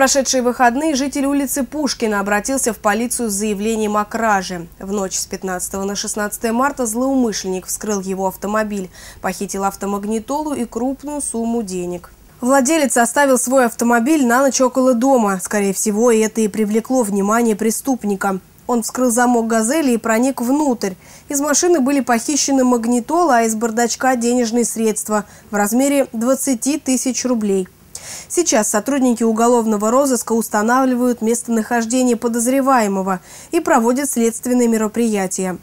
прошедшие выходные житель улицы Пушкина обратился в полицию с заявлением о краже. В ночь с 15 на 16 марта злоумышленник вскрыл его автомобиль, похитил автомагнитолу и крупную сумму денег. Владелец оставил свой автомобиль на ночь около дома. Скорее всего, это и привлекло внимание преступника. Он вскрыл замок «Газели» и проник внутрь. Из машины были похищены магнитола, а из бардачка денежные средства в размере 20 тысяч рублей. Сейчас сотрудники уголовного розыска устанавливают местонахождение подозреваемого и проводят следственные мероприятия.